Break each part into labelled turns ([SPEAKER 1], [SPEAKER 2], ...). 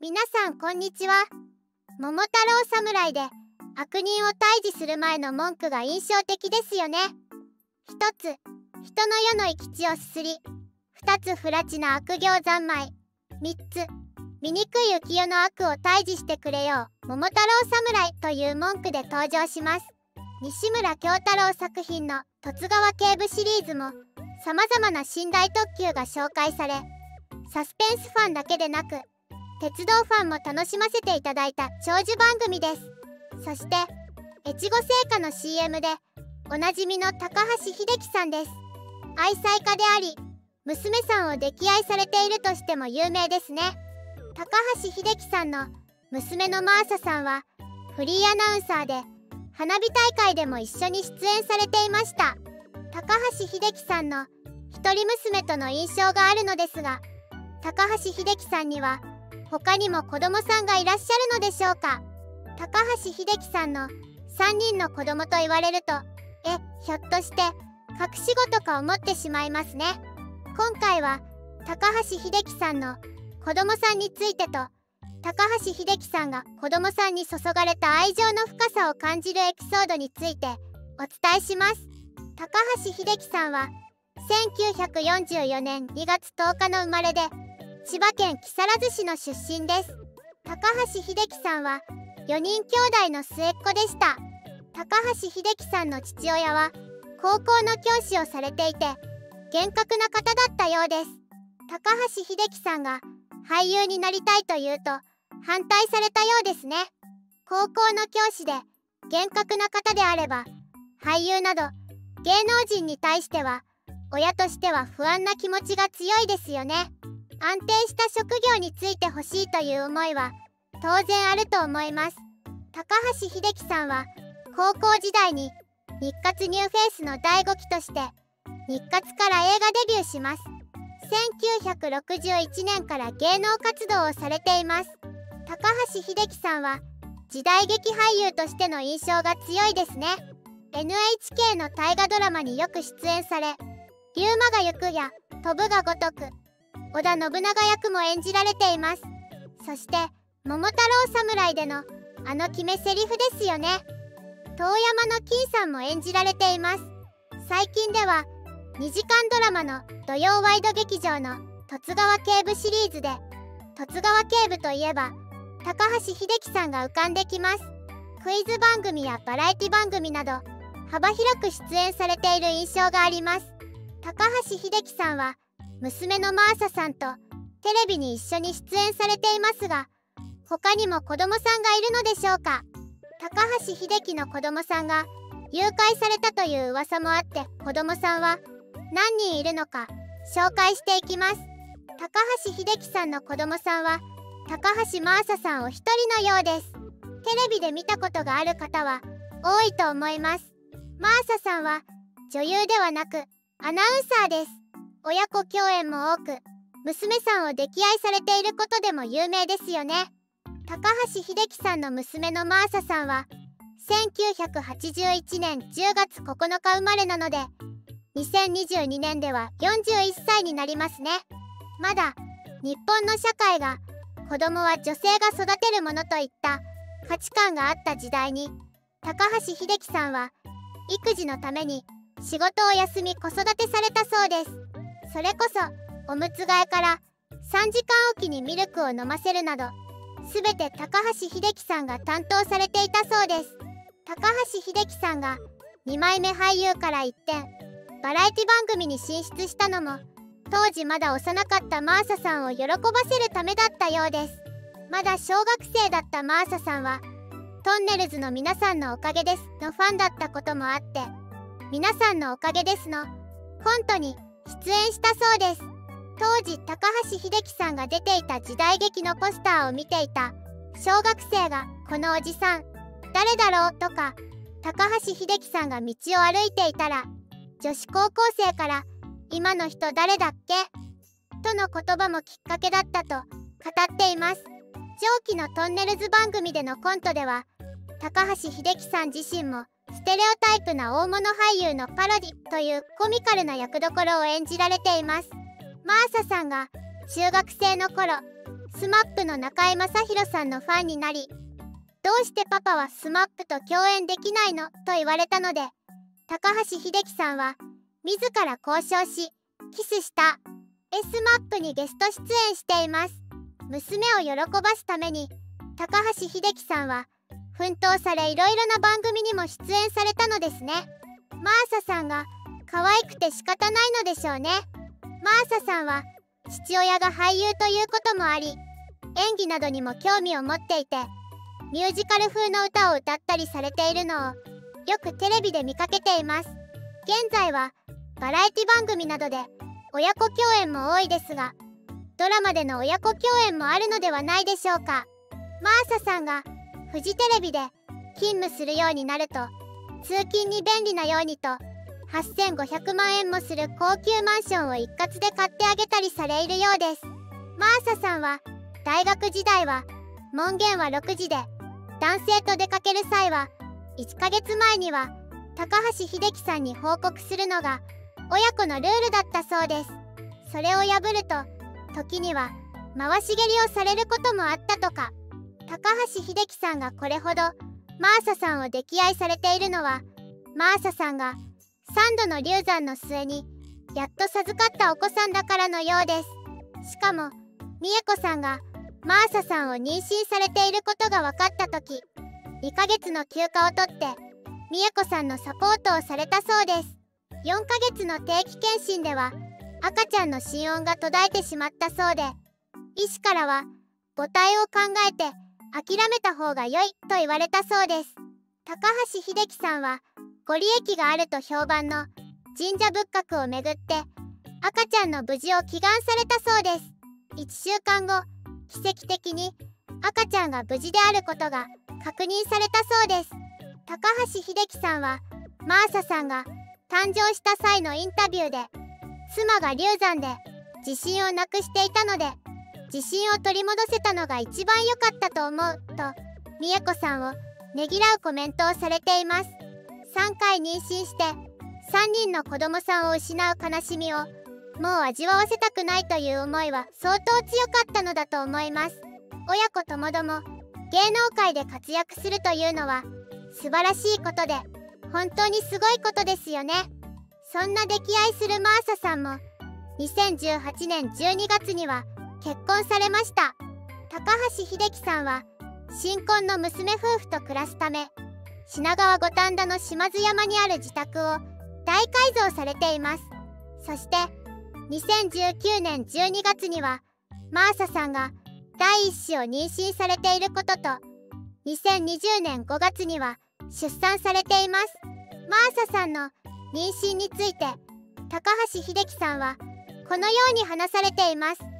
[SPEAKER 1] 皆さんこんにちは。桃太郎侍で悪人を退治する前の文句が印象的ですよね。一つ人の世の生き地をすすり二つ不埒な悪行三昧。三つ醜い浮世の悪を退治してくれよう桃太郎侍という文句で登場します。西村京太郎作品の十津川警部シリーズも様々な寝台特急が紹介されサスペンスファンだけでなく鉄道ファンも楽しませていただいた長寿番組です。そして越後製菓の CM でおなじみの高橋秀樹さんです。愛妻家であり娘さんを溺愛されているとしても有名ですね。高橋秀樹さんの娘のマーサさんはフリーアナウンサーで花火大会でも一緒に出演されていました。高橋秀樹さんの一人娘との印象があるのですが高橋秀樹さんには他にも子供さんがいらっしゃるのでしょうか？高橋秀樹さんの3人の子供と言われるとえひょっとして隠し子とか思ってしまいますね。今回は高橋秀樹さんの子供さんについてと高橋秀樹さんが子供さんに注がれた愛情の深さを感じるエピソードについてお伝えします。高橋秀樹さんは1944年2月10日の生まれで千葉県木更津市の出身です。高橋秀樹さんは4人兄弟の末っ子でした。高橋秀樹さんの父親は高校の教師をされていて厳格な方だったようです。高橋秀樹さんが俳優になりたいと言うと反対されたようですね。高校の教師で厳格な方であれば俳優など芸能人に対しては親としては不安な気持ちが強いですよね。安定した職業に就いてほしいという思いは当然あると思います。高橋英樹さんは高校時代に日活ニューフェイスの第5期として日活から映画デビューします。1961年から芸能活動をされています。高橋秀樹さんは時代劇俳優としての印象が強いですね。NHK の大河ドラマによく出演され「龍馬が行く」や「飛ぶが如く」織田信長役も演じられています。そして「桃太郎侍」でのあの決め台詞ですよね。遠山の金さんも演じられています。最近では2時間ドラマの土曜ワイド劇場の十津川警部シリーズで十津川警部といえば高橋秀樹さんが浮かんできます。クイズ番組やバラエティ番組など幅広く出演されている印象があります。高橋秀樹さんは娘のマーサさんとテレビに一緒に出演されていますが他にも子供さんがいるのでしょうか？高橋秀樹の子供さんが誘拐されたという噂もあって子供さんは何人いるのか紹介していきます。高橋秀樹さんの子供さんは高橋真麻さんお一人のようです。テレビで見たことがある方は多いと思います。真麻さんは女優ではなくアナウンサーです。親子共演も多く娘さんを溺愛されていることでも有名ですよね。高橋秀樹さんの娘の真麻さんは1981年10月9日生まれなので2022年では41歳になりますね。まだ日本の社会が子供は女性が育てるものといった価値観があった時代に高橋秀樹さんは育児のために仕事を休み子育てされたそうです。それこそおむつ替えから3時間おきにミルクを飲ませるなど全て高橋秀樹さんが担当されていたそうです。高橋秀樹さんが2枚目俳優から一転バラエティ番組に進出したのも当時まだ幼かったマーサさんを喜ばせるためだったようです。まだ小学生だったマーサさんはトンネルズの皆さんのおかげですのファンだったこともあって皆さんのおかげですのコントに出演したそうです当時高橋秀樹さんが出ていた時代劇のポスターを見ていた小学生がこのおじさん誰だろうとか高橋秀樹さんが道を歩いていたら女子高校生から「今の人誰だっけ?」との言葉もきっかけだったと語っています上記のトンネルズ番組でのコントでは高橋秀樹さん自身もステレオタイプな大物俳優のパロディというコミカルな役どころを演じられています。マーサさんが中学生の頃 SMAP の中居正広さんのファンになりどうしてパパは SMAP と共演できないのと言われたので高橋秀樹さんは自ら交渉しキスした SMAP にゲスト出演しています。娘を喜ばすために高橋秀樹さんは奮闘されいろいろな番組にも出演されたのですね。マーサさんが可愛くて仕方ないのでしょうね。マーサさんは父親が俳優ということもあり演技などにも興味を持っていてミュージカル風の歌を歌ったりされているのをよくテレビで見かけています。現在はバラエティ番組などで親子共演も多いですがドラマでの親子共演もあるのではないでしょうか。マーサさんがフジテレビで勤務するようになると通勤に便利なようにと8500万円もする高級マンションを一括で買ってあげたりされいるようです。マーサさんは大学時代は門限は6時で男性と出かける際は1ヶ月前には高橋秀樹さんに報告するのが親子のルールだったそうです。それを破ると時には回し蹴りをされることもあったとか。高橋秀樹さんがこれほどマーサさんを溺愛されているのはマーサさんが3度の流産の末にやっと授かったお子さんだからのようです。しかも美恵子さんがマーサさんを妊娠されていることが分かった時2ヶ月の休暇を取って美恵子さんのサポートをされたそうです。4ヶ月の定期検診では赤ちゃんの心音が途絶えてしまったそうで医師からは母体を考えて諦めた方が良いと言われたそうです。高橋秀樹さんはご利益があると評判の神社仏閣をめぐって赤ちゃんの無事を祈願されたそうです。1週間後奇跡的に赤ちゃんが無事であることが確認されたそうです。高橋秀樹さんはマーサさんが誕生した際のインタビューで妻が流産で自信をなくしていたので自信を取り戻せたのが一番良かったと思うと美恵子さんをねぎらうコメントをされています。3回妊娠して3人の子供さんを失う悲しみをもう味わわせたくないという思いは相当強かったのだと思います。親子ともども芸能界で活躍するというのは素晴らしいことで本当にすごいことですよね。そんな溺愛するマーサさんも2018年12月には結婚されました。高橋秀樹さんは新婚の娘夫婦と暮らすため品川五反田の島津山にある自宅を大改造されています。そして2019年12月にはマーサさんが第一子を妊娠されていることと2020年5月には出産されています。マーサさんの妊娠について高橋秀樹さんはこのように話されています。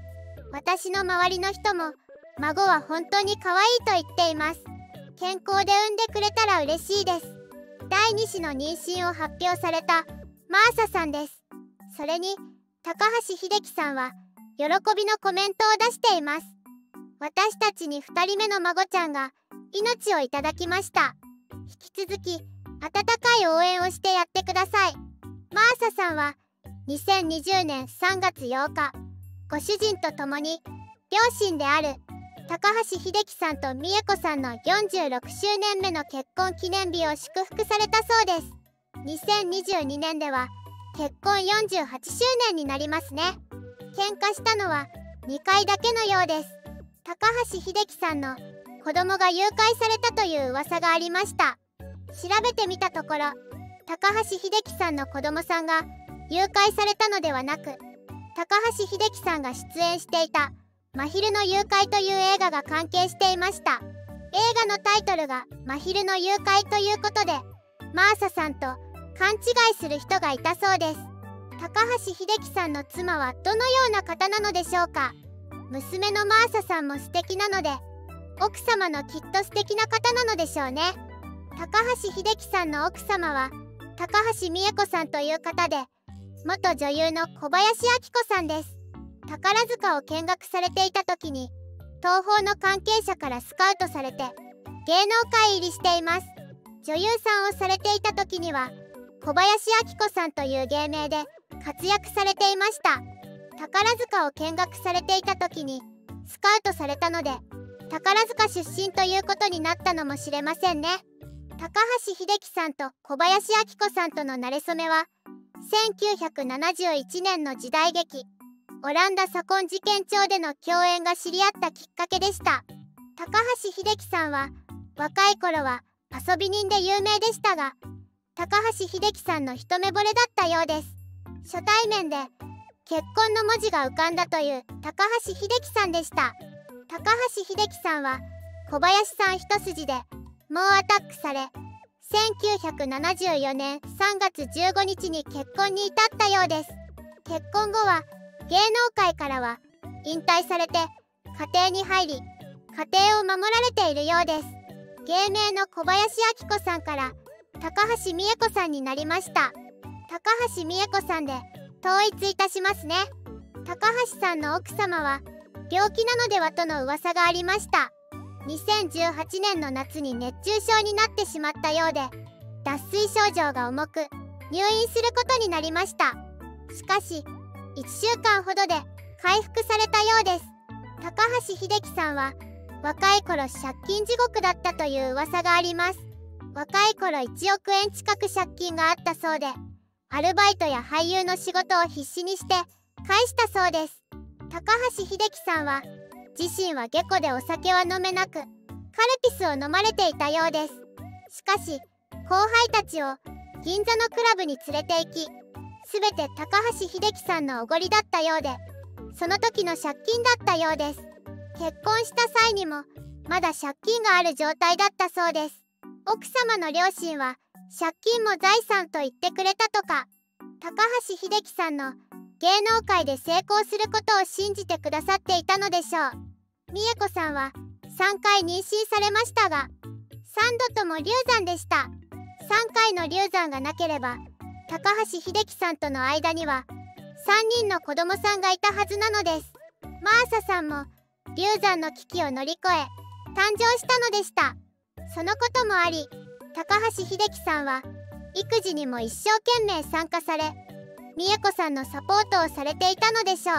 [SPEAKER 1] 私の周りの人も孫は本当に可愛いと言っています。健康で産んでくれたら嬉しいです。第2子の妊娠を発表されたマーサさんです。それに高橋秀樹さんは喜びのコメントを出しています。私たちに2人目の孫ちゃんが命をいただきました。引き続き温かい応援をしてやってください。マーサさんは2020年3月8日ご主人と共に両親である高橋秀樹さんと美恵子さんの46周年目の結婚記念日を祝福されたそうです。2022年では結婚48周年になりますね。喧嘩したのは2回だけのようです。高橋秀樹さんの子供が誘拐されたという噂がありました。調べてみたところ高橋秀樹さんの子供さんが誘拐されたのではなく高橋秀樹さんが出演していた「真昼の誘拐」という映画が関係していました。映画のタイトルが「真昼の誘拐」ということでマーサさんと勘違いする人がいたそうです。高橋秀樹さんの妻はどのような方なのでしょうか。娘のマーサさんも素敵なので奥様のきっと素敵な方なのでしょうね。高橋秀樹さんの奥様は高橋美恵子さんという方で元女優の小林明子さんです。宝塚を見学されていた時に東宝の関係者からスカウトされて芸能界入りしています。女優さんをされていた時には小林明子さんという芸名で活躍されていました。宝塚を見学されていた時にスカウトされたので宝塚出身ということになったのもしれませんね。高橋英樹さんと小林明子さんとの馴れ初めは1971年の時代劇オランダ左近事件帳での共演が知り合ったきっかけでした。高橋英樹さんは若い頃は遊び人で有名でしたが高橋英樹さんの一目惚れだったようです。初対面で結婚の文字が浮かんだという高橋英樹さんでした。高橋英樹さんは小林さん一筋で猛アタックされ1974年3月15日に結婚に至ったようです。結婚後は芸能界からは引退されて家庭に入り家庭を守られているようです。芸名の小林明子さんから高橋美恵子さんになりました。高橋美恵子さんで統一いたしますね。高橋さんの奥様は病気なのではとの噂がありました。2018年の夏に熱中症になってしまったようで脱水症状が重く入院することになりました。しかし1週間ほどで回復されたようです。高橋英樹さんは若い頃借金地獄だったという噂があります。若い頃1億円近く借金があったそうでアルバイトや俳優の仕事を必死にして返したそうです。高橋英樹さんは自身は下戸でお酒は飲めなくカルピスを飲まれていたようです。しかし後輩たちを銀座のクラブに連れて行き全て高橋英樹さんのおごりだったようでその時の借金だったようです。結婚した際にもまだ借金がある状態だったそうです。奥様の両親は借金も財産と言ってくれたとか高橋英樹さんの芸能界で成功することを信じてくださっていたのでしょう。美恵子さんは3回妊娠されましたが3度とも流産でした。3回の流産がなければ高橋英樹さんとの間には3人の子供さんがいたはずなのです。マーサさんも流産の危機を乗り越え誕生したのでした。そのこともあり高橋英樹さんは育児にも一生懸命参加され美恵子さんのサポートをされていたのでしょう。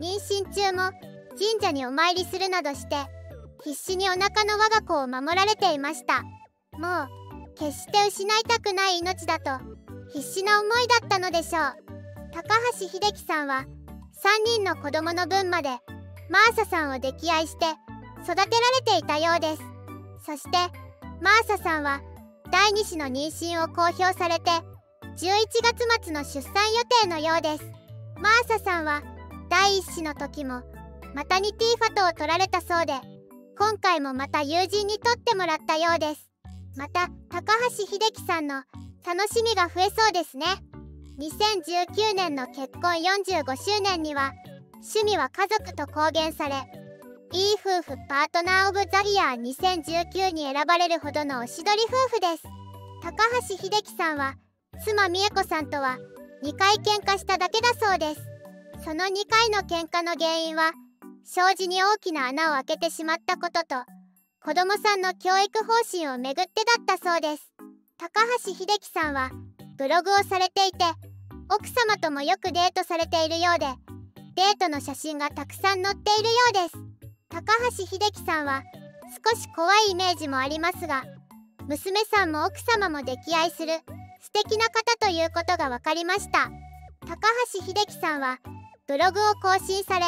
[SPEAKER 1] 妊娠中も神社にお参りするなどして必死にお腹の我が子を守られていました。もう決して失いたくない命だと必死な思いだったのでしょう。高橋英樹さんは3人の子供の分までマーサさんを溺愛して育てられていたようです。そしてマーサさんは第2子の妊娠を公表されて11月末の出産予定のようです。マーサさんは第1子の時もマタニティファトを取られたそうで今回もまた友人に取ってもらったようです。また高橋英樹さんの楽しみが増えそうですね。2019年の結婚45周年には趣味は家族と公言されいい夫婦パートナー・オブ・ザ・イヤー2019に選ばれるほどのおしどり夫婦です。高橋英樹さんは妻美恵子さんとは2回喧嘩しただけだそうです。その2回の喧嘩の原因は障子に大きな穴を開けてしまったことと子供さんの教育方針をめぐってだったそうです。高橋英樹さんはブログをされていて奥様ともよくデートされているようでデートの写真がたくさん載っているようです。高橋英樹さんは少し怖いイメージもありますが娘さんも奥様も溺愛する素敵な方ということが分かりました。高橋英樹さんはブログを更新され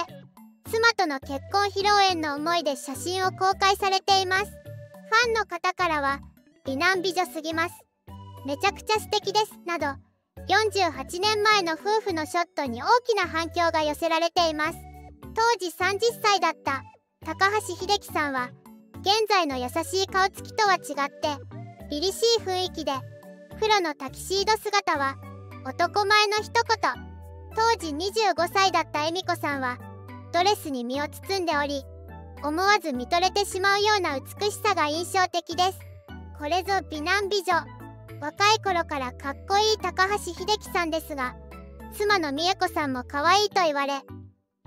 [SPEAKER 1] 妻との結婚披露宴の思いで写真を公開されています。ファンの方からは美男美女すぎます。めちゃくちゃ素敵です。など48年前の夫婦のショットに大きな反響が寄せられています。当時30歳だった高橋英樹さんは現在の優しい顔つきとは違って凛々しい雰囲気で黒のタキシード姿は男前の一言。当時25歳だった恵美子さんはドレスに身を包んでおり思わず見とれてしまうような美しさが印象的です。これぞ美男美女。若い頃からかっこいい高橋英樹さんですが妻の美恵子さんも可愛いと言われ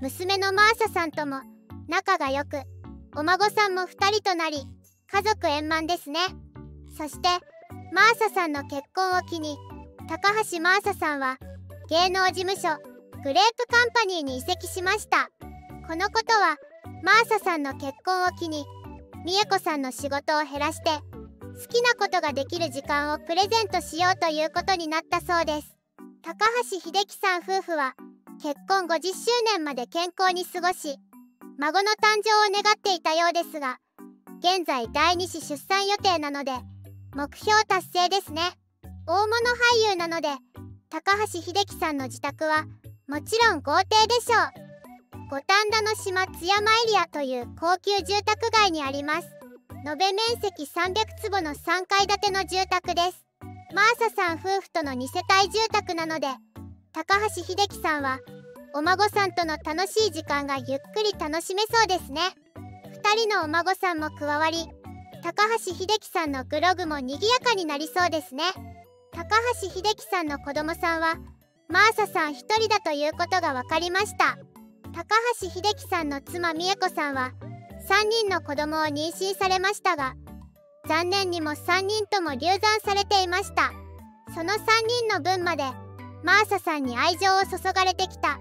[SPEAKER 1] 娘のマーサさんとも仲が良くお孫さんも2人となり家族円満ですね。そしてマーサさんの結婚を機に高橋マーサさんは芸能事務所グレープカンパニーに移籍しました。このことはマーサさんの結婚を機に美恵子さんの仕事を減らして好きなことができる時間をプレゼントしようということになったそうです。高橋秀樹さん夫婦は結婚50周年まで健康に過ごし孫の誕生を願っていたようですが現在第2子出産予定なので目標達成ですね。大物俳優なので高橋秀樹さんの自宅はもちろん豪邸でしょう。五反田の島津山エリアという高級住宅街にあります。延べ面積300坪の3階建ての住宅です。マーサさん夫婦との2世帯住宅なので高橋秀樹さんはお孫さんとの楽しい時間がゆっくり楽しめそうですね。2人のお孫さんも加わり高橋秀樹さんのブログも賑やかになりそうですね。高橋秀樹さんの子供さんはマーサさん1人だということが分かりました。高橋秀樹さんの妻美恵子さんは3人の子供を妊娠されましたが残念にも3人とも流産されていました。その3人の分までマーサさんに愛情を注がれてきた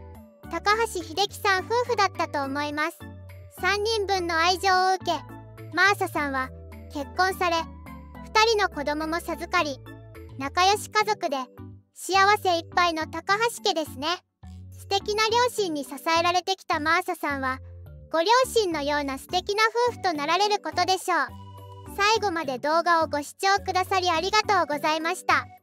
[SPEAKER 1] 高橋秀樹さん夫婦だったと思います。3人分の愛情を受けマーサさんは結婚され2人の子供も授かり仲良し家族で幸せいっぱいの高橋家ですね素敵な両親に支えられてきたマーサさんはご両親のような素敵な夫婦となられることでしょう最後まで動画をご視聴くださりありがとうございました。